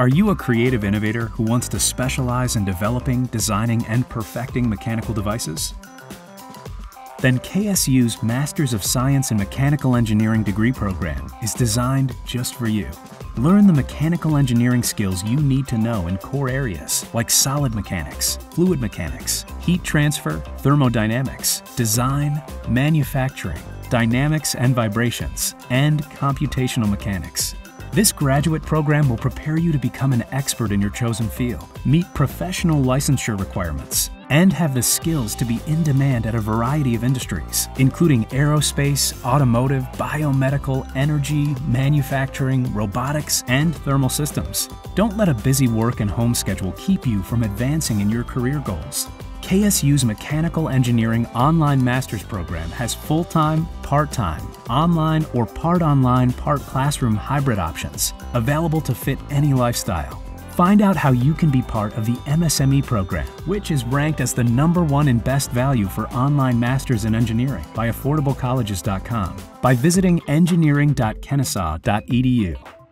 Are you a creative innovator who wants to specialize in developing, designing, and perfecting mechanical devices? Then KSU's Masters of Science in Mechanical Engineering degree program is designed just for you. Learn the mechanical engineering skills you need to know in core areas like solid mechanics, fluid mechanics, heat transfer, thermodynamics, design, manufacturing, dynamics and vibrations, and computational mechanics. This graduate program will prepare you to become an expert in your chosen field, meet professional licensure requirements, and have the skills to be in demand at a variety of industries, including aerospace, automotive, biomedical, energy, manufacturing, robotics, and thermal systems. Don't let a busy work and home schedule keep you from advancing in your career goals. KSU's Mechanical Engineering Online Master's Program has full time, part time, online, or part online, part classroom hybrid options available to fit any lifestyle. Find out how you can be part of the MSME program, which is ranked as the number one in best value for online masters in engineering by affordablecolleges.com by visiting engineering.kennesaw.edu.